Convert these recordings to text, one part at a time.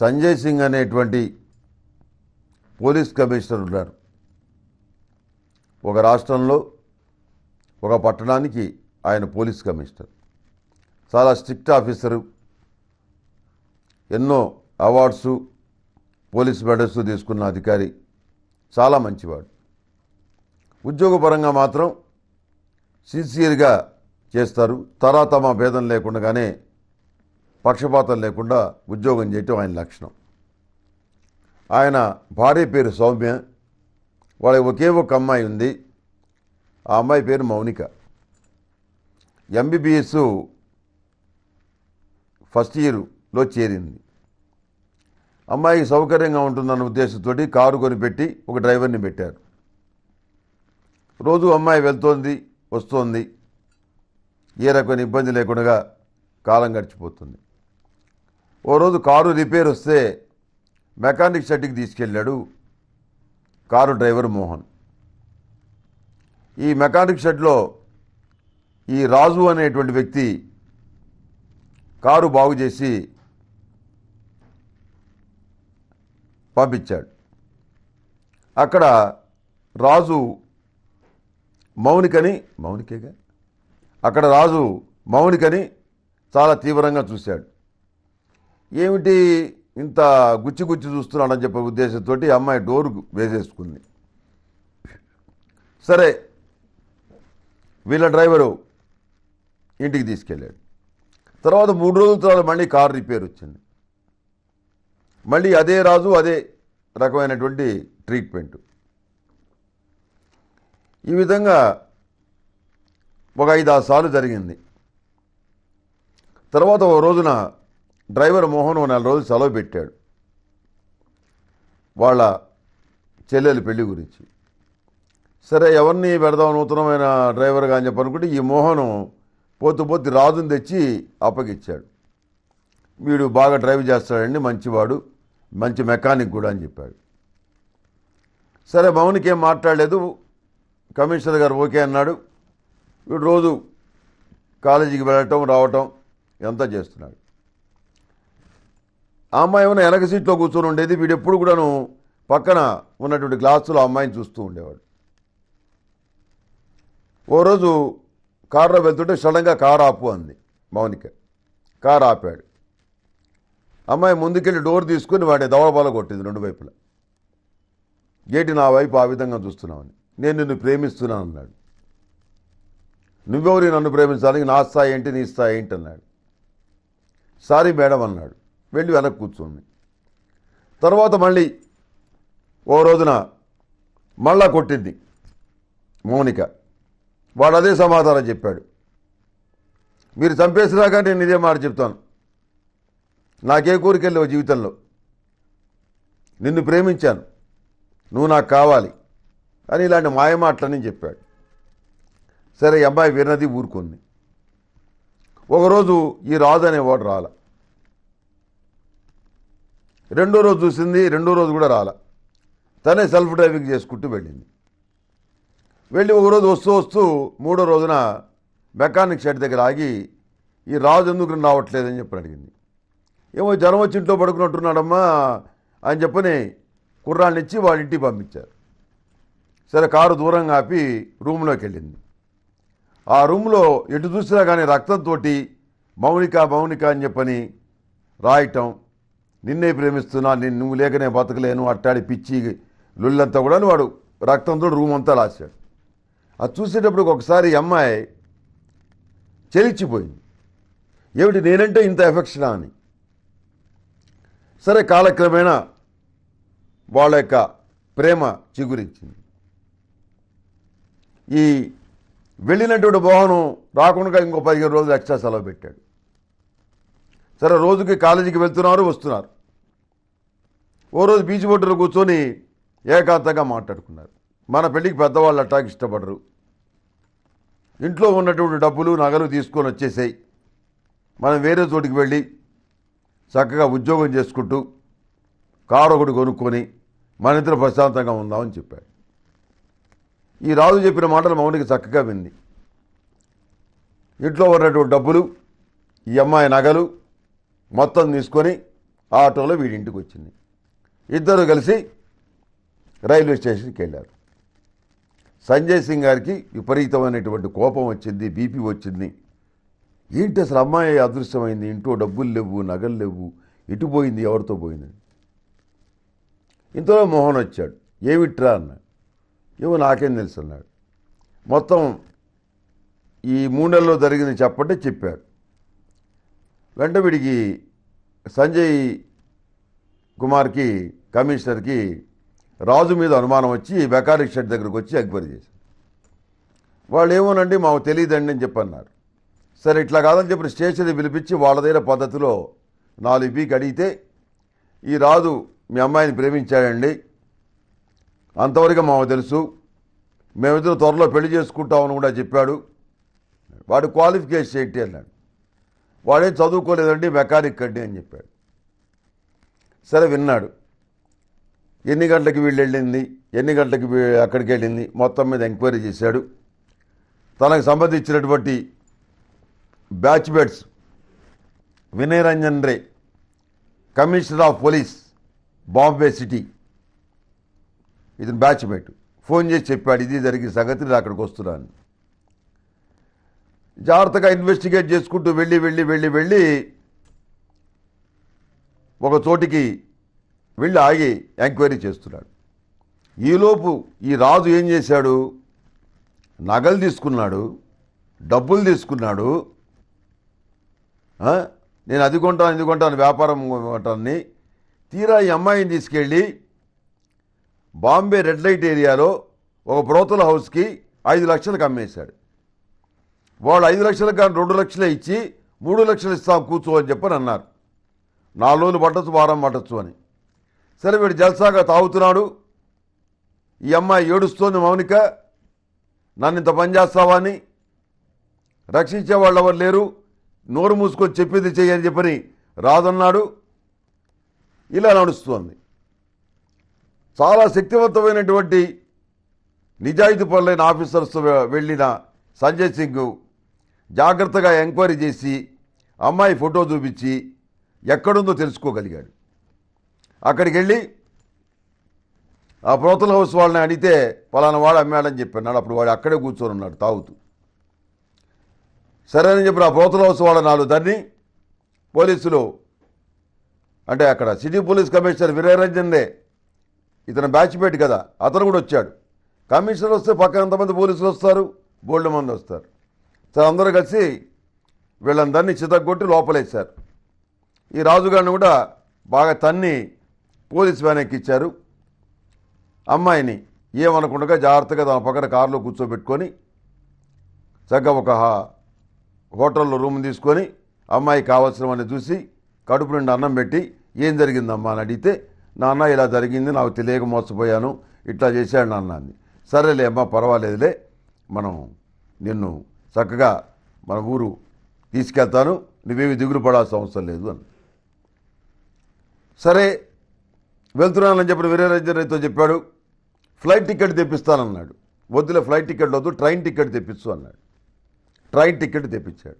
సంజయ్ సింగ్ అనేటువంటి police commissioner ఉన్నారు. ఒక రాష్ట్రంలో ఒక పట్టణానికి ఆయన పోలీస్ కమిషనర్. చాలా స్ట్రిక్ట్ ఆఫీసరు. ఎన్నో అవార్డ్సు పోలీస్ మెడల్స్ తీసుకున్న అధికారి. చాలా మంచివాడు. ఉద్యోగపరంగా మాత్రం సిన్సియర్గా చేస్తారు. తరాతమ భేదం లేకుండానే పక్షపాతం లేకుండా ఉద్యోగం చేయటం ఆయన లక్షణం. ఆయన భార్య పేరు సౌమ్య వాళ్ళకి ఒకే ఒక అమ్మాయి ఉంది. ఆ అమ్మాయి పేరు మౌనిక. ఎంబీబీఎస్ ఫస్ట్ ఇయర్లో చేరింది. అమ్మాయికి సౌకర్యంగా ఉంటుందన్న ఉద్దేశంతో కారు కొనిపెట్టి ఒక డ్రైవర్ని పెట్టారు. రోజు అమ్మాయి వెళ్తోంది వస్తోంది. ఏ రకమైన ఇబ్బంది లేకుండా కాలం గడిచిపోతుంది. ఓ రోజు కారు రిపేర్ వస్తే మెకానిక్ షెడ్కి తీసుకెళ్ళాడు కారు డ్రైవర్ మోహన్. ఈ మెకానిక్ షెడ్లో ఈ రాజు అనేటువంటి వ్యక్తి కారు బాగు చేసి పంపించాడు. అక్కడ రాజు మౌనికని మౌనికేగా? అక్కడ రాజు మౌనికని చాలా తీవ్రంగా చూశాడు. ఏమిటి ఇంత గుచ్చి గుచ్చి చూస్తున్నాడని చెప్పే ఉద్దేశంతో అమ్మాయి డోర్ వేసేసుకుంది. సరే వీళ్ళ డ్రైవరు ఇంటికి తీసుకెళ్ళాడు. తర్వాత మూడు రోజుల తర్వాత మళ్ళీ కారు రిపేర్ వచ్చింది. మళ్ళీ అదే రాజు అదే రకమైనటువంటి ట్రీట్మెంట్. ఈ విధంగా ఒక ఐదు ఆరు సార్లు జరిగింది. తర్వాత ఓ రోజున డ్రైవర్ మోహన్ నెల రోజులు సెలవు పెట్టాడు. వాళ్ళ చెల్లెలి పెళ్ళి గురించి. సరే ఎవరిని పెడదాం నూతనమైన డ్రైవర్గా అని చెప్పనుకుంటే ఈ మోహను పోతు పోతు రాజుని తెచ్చి అప్పగిచ్చాడు. వీడు బాగా డ్రైవ్ చేస్తాడండి మంచివాడు మంచి మెకానిక్ కూడా అని చెప్పాడు. సరే మౌనికి ఏం మాట్లాడలేదు. కమిషనర్ గారు ఓకే అన్నాడు. వీడు రోజు కాలేజీకి వెళ్ళటం రావటం ఎంత చేస్తున్నాడు. ఆ అమ్మాయి ఏమైనా వెనక సీట్లో కూర్చొని ఉండేది? వీడు ఎప్పుడు కూడాను పక్కన ఉన్నటువంటి గ్లాసులో అమ్మాయిని చూస్తూ ఉండేవాడు. ఓ రోజు కారులో వెళ్తుంటే సడన్గా కారు ఆపు అంది మౌనిక. కారు ఆపాడు. అమ్మాయి ముందుకెళ్ళి డోర్ తీసుకుని వాడి దవడబల కొట్టింది రెండు వైపులా. గేటి నా వైపు ఆ విధంగా చూస్తున్నావని నేను నిన్ను ప్రేమిస్తున్నాను అన్నాడు. నువ్వెవరి నన్ను ప్రేమించడానికి నా స్థాయి ఏంటి నీ స్థాయి ఏంటి అన్నాడు. సారీ మేడం అన్నాడు. వెళ్ళి వెనక్కి కూర్చుంది తర్వాత మళ్ళీ ఓ రోజున మళ్ళా కొట్టింది మౌనిక. వాడు అదే సమాధానం చెప్పాడు. మీరు చంపేసినాక నేను ఇదే మాట చెప్తాను. నాకే కోరికెళ్ళావు జీవితంలో. నిన్ను ప్రేమించాను. నువ్వు నాకు కావాలి అని ఇలాంటి మాయమాటలని చెప్పాడు. సరే ఈ విన్నది ఊరుకుంది. ఒకరోజు ఈ రాజు అనేవాడు రాలా. రెండో రోజు చూసింది రెండో రోజు కూడా రాల. తనే సెల్ఫ్ డ్రైవింగ్ చేసుకుంటూ వెళ్ళింది. వెళ్ళి ఒకరోజు వస్తూ వస్తూ మూడో రోజున మెకానిక్ షెడ్ దగ్గర ఆగి ఈ రాజు ఎందుకు రావట్లేదని చెప్పి అడిగింది. ఏమో జనం వచ్చి ఇంట్లో పడుకున్నట్టున్నాడమ్మా అని చెప్పని కుర్రాన్ని ఇచ్చి వాళ్ళ ఇంటికి పంపించారు. సరే కారు దూరంగా ఆపి రూమ్లోకి వెళ్ళింది. ఆ రూమ్లో ఎటు చూసినా కానీ రక్తంతో మౌనిక మౌనిక అని చెప్పని రాయటం నిన్నే ప్రేమిస్తున్నా నేను నువ్వు లేకనే బతకలేను అట్టాడి పిచ్చి లుళ్ళంతా కూడా వాడు రక్తంతో రూమ్ అంతా రాశాడు అది చూసేటప్పుడు ఒకసారి అమ్మాయి చెలిచిపోయింది. ఏమిటి నేనంటే ఇంత ఎఫెక్షనా అని. సరే కాలక్రమేణా వాళ్ళ యొక్క ప్రేమ చిగురించింది. ఈ వెళ్ళినటువంటి భోహనం రాకుండా ఇంకో పదిహేను రోజులు ఎక్స్ట్రా సెలవు పెట్టాడు. సరే రోజుకి కాలేజీకి వెళ్తున్నారు వస్తున్నారు. ఓ రోజు బీచ్ బోర్డులో కూర్చొని ఏకాంతంగా మాట్లాడుకున్నారు. మన పెళ్ళికి పెద్దవాళ్ళు అట్టాకి ఇష్టపడరు. ఇంట్లో ఉన్నటువంటి డబ్బులు నగలు తీసుకొని వచ్చేసాయి. మనం వేరే చోటికి వెళ్ళి చక్కగా ఉద్యోగం చేసుకుంటూ కారు ఒకటి కొనుక్కొని మన ఇద్దరు ప్రశాంతంగా ఉందామని చెప్పాడు. ఈ రాజు చెప్పిన మాటలు మౌనికి చక్కగా వింది. ఇంట్లో ఉన్నటువంటి డబ్బులు ఈ అమ్మాయి నగలు మొత్తం తీసుకొని ఆటోలో వీడింటికి వచ్చింది. ఇద్దరు కలిసి రైల్వే స్టేషన్కి వెళ్ళారు. సంజయ్ సింగ్ గారికి విపరీతమైనటువంటి కోపం వచ్చింది బీపీ వచ్చింది. ఏంటి అసలు అమ్మాయి అదృశ్యమైంది? ఇంట్లో డబ్బులు లేవు నగలు లేవు ఇటు పోయింది ఎవరితో పోయింది? ఇంతలో మోహన్ వచ్చాడు. ఏమిట్రా అన్న? ఏమో నాకేం తెలుసు అన్నాడు. మొత్తం ఈ మూడు జరిగింది చెప్పంటే చెప్పాడు. వెంటపీడికి సంజయ్ కుమార్కి కమిషనర్కి రాజు మీద అనుమానం వచ్చి మెకానిక్ షెడ్ దగ్గరకు వచ్చి ఎగ్వరి చేశారు. వాళ్ళు ఏమోనండి మాకు తెలియదండి అని చెప్పన్నారు. సరే ఇట్లా కాదని చెప్పి స్టేషన్ పిలిపించి వాళ్ళదైన పద్ధతిలో నాలుగు పీకి అడిగితే ఈ రాజు మీ అమ్మాయిని ప్రేమించాడండి. అంతవరకు మాకు తెలుసు. మేమిద్దరు త్వరలో పెళ్ళి చేసుకుంటామని కూడా చెప్పాడు. వాడు క్వాలిఫికేషన్ ఏంటి అన్నాడు. వాడేం చదువుకోలేదండి మెకానిక్ అండి అని చెప్పాడు. సరే విన్నాడు. ఎన్ని గంటలకి వీళ్ళు వెళ్ళింది ఎన్ని గంటలకి వీ- అక్కడికి వెళ్ళింది మొత్తం మీద ఎంక్వైరీ చేశాడు. తనకు సంబంధించినటువంటి batchmates Vinay Ranjan Ray commissioner of police Bombay city. ఇతను బ్యాచ్మేట్. ఫోన్ చేసి చెప్పాడు ఇది జరిగిన సంగతి నేను అక్కడికి వస్తున్నాను. జాగ్రత్తగా ఇన్వెస్టిగేట్ చేసుకుంటూ వెళ్ళి వెళ్ళి వెళ్ళి వెళ్ళి ఒక చోటికి వెళ్ళి ఆగి ఎంక్వైరీ చేస్తున్నాడు. ఈలోపు ఈ రాజు ఏం చేశాడు? నగలు తీసుకున్నాడు డబ్బులు తీసుకున్నాడు నేను అది కొంటాను ఇది కొంటాను వ్యాపారం కొంటాన్ని తీరా ఈ అమ్మాయిని తీసుకెళ్ళి బాంబే రెడ్ లైట్ ఏరియాలో ఒక బ్రోతల హౌస్కి ఐదు లక్షలకు అమ్మేశాడు వాళ్ళు ఐదు లక్షలకు కానీ రెండు లక్షలే ఇచ్చి మూడు లక్షలు ఇస్తాం కూర్చో అని చెప్పని అన్నారు. నాలుగు రోజులు పట్టచ్చు వారం పట్టచ్చు అని. సరే వీడు జల్సాగా తాగుతున్నాడు. ఈ అమ్మాయి ఏడుస్తోంది మౌనిక. నన్ను ఇంత పని చేస్తావా అని. రక్షించే వాళ్ళు ఎవరు లేరు. నోరు మూసుకొని చెప్పింది చెయ్యని చెప్పని రాదన్నాడు. ఇలా నడుస్తోంది. చాలా శక్తివంతమైనటువంటి నిజాయితీ పనులైన ఆఫీసర్స్ వెళ్ళిన సంజయ్ సింగ్ జాగ్రత్తగా ఎంక్వైరీ చేసి అమ్మాయి ఫోటో చూపించి ఎక్కడుందో తెలుసుకోగలిగాడు. అక్కడికి వెళ్ళి ఆ ప్రోతల హౌస్ వాళ్ళని అడిగితే పలానా వాడు అమ్మాడని చెప్పన్నాడు అప్పుడు వాడు అక్కడే కూర్చొని ఉన్నాడు తాగుతూ. సరే అని చెప్పి ఆ ప్రోతల హౌస్ వాళ్ళ నాలుగు దాన్ని పోలీసులు అంటే అక్కడ సిటీ పోలీస్ కమిషనర్ వీరరంజన్నే ఇతను బ్యాచ్మేట్ కదా అతను కూడా వచ్చాడు. కమిషనర్ వస్తే పక్కన ఎంతమంది పోలీసులు వస్తారు? బోల్డ్ మంది వస్తారు. అందరూ కలిసి వీళ్ళందరినీ చితగొట్టి లోపలేశారు. ఈ రాజుగారిని కూడా బాగా తన్ని పోలీస్ వ్యాన్ ఎక్కిచ్చారు. అమ్మాయిని ఏమనకుండా జాగ్రత్తగా తన పక్కన కారులో కూర్చోబెట్టుకొని చక్కగా ఒక హోటల్లో రూమ్ తీసుకొని అమ్మాయి కావాల్సినవన్నీ చూసి కడుపు నిండా అన్నం పెట్టి ఏం జరిగిందమ్మా? అని అడిగితే నాన్న ఇలా జరిగింది నాకు తెలియక మోసపోయాను ఇట్లా చేశాడు నాన్న అంది. సరేలే అమ్మా పర్వాలేదులే మనం నిన్ను చక్కగా మన ఊరు తీసుకెళ్తాను. నువ్వేమి దిగులు పడాల్సిన అవసరం లేదు అని. సరే వెళ్తున్నానని చెప్పిన వీరరంజన్ రైతో చెప్పాడు. ఫ్లైట్ టికెట్ తెప్పిస్తానన్నాడు. వద్దులే ఫ్లైట్ టికెట్ వద్దు ట్రైన్ టికెట్ తెప్పించు అన్నాడు. ట్రైన్ టికెట్ తెప్పించాడు.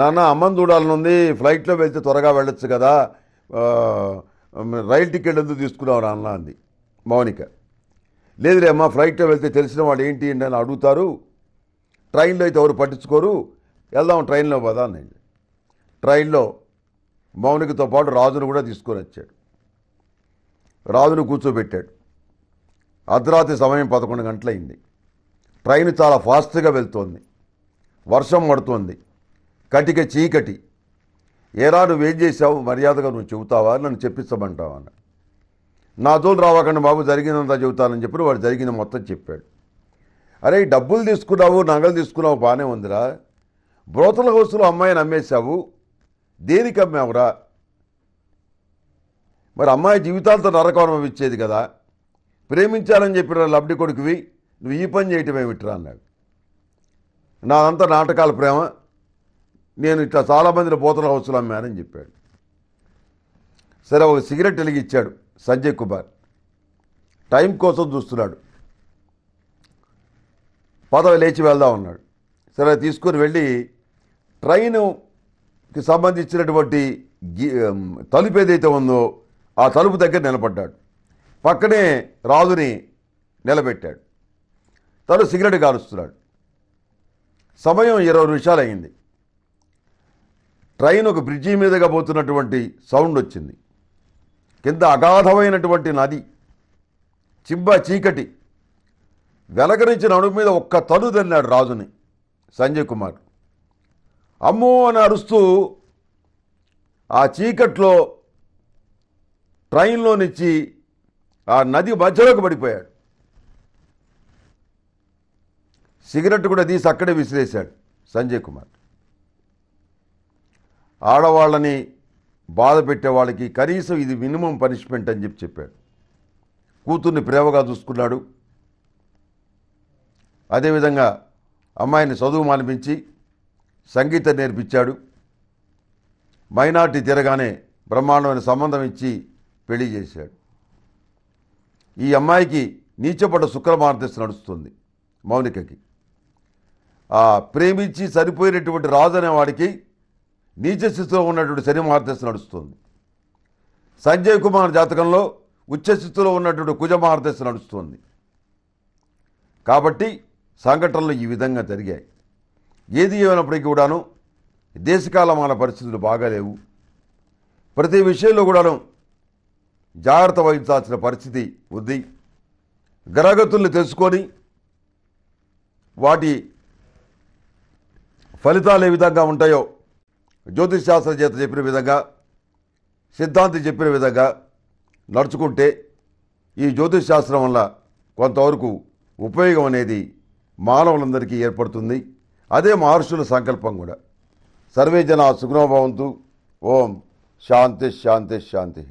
నాన్న అమ్మని చూడాలనుంది ఫ్లైట్లో వెళ్తే త్వరగా వెళ్ళొచ్చు కదా రైలు టికెట్ ఎందుకు తీసుకున్నావు నాన్న అంది మౌనిక. లేదులే అమ్మ ఫ్లైట్లో వెళ్తే తెలిసిన వాడు ఏంటి అని అడుగుతారు. ట్రైన్లో అయితే ఎవరు పట్టించుకోరు? వెళ్దాం ట్రైన్లో పదా నేను ట్రైన్లో మౌనికతో పాటు రాజును కూడా తీసుకొని వచ్చాడు. రాజును కూర్చోబెట్టాడు. అర్ధరాత్రి సమయం పదకొండు గంటలైంది. ట్రైన్ చాలా ఫాస్ట్గా వెళ్తోంది. వర్షం పడుతోంది. కటిక చీకటి. ఏరా నువ్వేం చేసావు మర్యాదగా నువ్వు చెబుతావా? నన్ను చెప్పించమంటావా నా తోలు రావకండి బాబు జరిగిందంతా చెబుతానని చెప్పి వాడు జరిగింది మొత్తం చెప్పాడు. అరే డబ్బులు తీసుకున్నావు నగలు తీసుకున్నావు బాగానే ఉందిరా. బ్రోతల హౌస్లో అమ్మాయిని అమ్మేశావు దేనికి అమ్మావురా? మరి అమ్మాయి జీవితాంతం నరకవరం ఇచ్చేది కదా. ప్రేమించాలని చెప్పిన లబ్డి కొడుకువి నువ్వు ఈ పని చేయటం ఏమిట్రా అన్నాడు. నాదంతా నాటకాల ప్రేమ. నేను ఇట్లా చాలామందిని బోతల హౌస్లో అమ్మానని చెప్పాడు. సరే ఒక సిగరెట్ వెలిగిచ్చాడు సంజయ్ కుమార్. టైం కోసం చూస్తున్నాడు. పదవి లేచి వెళ్దాం అన్నాడు. సరే తీసుకొని వెళ్ళి ట్రైనుకి సంబంధించినటువంటి తలుపు ఏదైతే ఉందో ఆ తలుపు దగ్గర నిలబడ్డాడు. పక్కనే రాజుని నిలబెట్టాడు. తను సిగరెట్ కాలుస్తున్నాడు సమయం ఇరవై నిమిషాలు అయింది. ట్రైన్ ఒక బ్రిడ్జి మీదుగా పోతున్నటువంటి సౌండ్ వచ్చింది. కింద అగాధమైనటువంటి నది చింబ చీకటి వెలకరించిన అడుగు మీద ఒక్క తలు తన్నాడు రాజుని సంజయ్ కుమార్. అమ్మో అని అరుస్తూ ఆ చీకట్లో ట్రైన్లో నుంచి ఆ నది మధ్యలోకి పడిపోయాడు. సిగరెట్ కూడా తీసి అక్కడే విసిరేశాడు సంజయ్ కుమార్. ఆడవాళ్ళని బాధ పెట్టే వాళ్ళకి కనీసం ఇది మినిమం పనిష్మెంట్ అని చెప్పి చెప్పాడు. కూతుర్ని ప్రేమగా చూసుకున్నాడు. అదేవిధంగా అమ్మాయిని చదువు మానిపించి సంగీతం నేర్పించాడు. మైనార్టీ తిరగానే బ్రహ్మాండమైన సంబంధం ఇచ్చి పెళ్ళి చేశాడు. ఈ అమ్మాయికి నీచపడ్డ శుక్రమార్తెస్ నడుస్తుంది మౌనికకి. ఆ ప్రేమించి సరిపోయినటువంటి రాజు అనేవాడికి నీచ స్థితిలో ఉన్నటువంటి శని మార్తెస్ నడుస్తుంది. సంజయ్ కుమార్ జాతకంలో ఉచ్చ స్థితిలో ఉన్నటువంటి కుజ మార్తెస్ నడుస్తుంది. కాబట్టి సంఘటనలు ఈ విధంగా జరిగాయి. ఏది ఏమైనప్పటికీ కూడాను దేశకాలమాన పరిస్థితులు బాగాలేవు. ప్రతి విషయంలో కూడాను జాగ్రత్త వహించాల్సిన పరిస్థితి ఉంది. గ్రహగతుల్ని తెలుసుకొని వాటి ఫలితాలు ఏ విధంగా ఉంటాయో జ్యోతిష్ శాస్త్ర చేత చెప్పిన విధంగా సిద్ధాంతి చెప్పిన విధంగా నడుచుకుంటే ఈ జ్యోతిష్ శాస్త్రం వల్ల కొంతవరకు ఉపయోగం అనేది మానవులందరికీ ఏర్పడుతుంది. అదే మహర్షుల సంకల్పం కూడా. సర్వే జన సుగ్నభవంతు ఓం శాంతి శాంతి శాంతి.